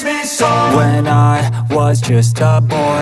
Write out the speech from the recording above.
Christmas song When I was just a boy.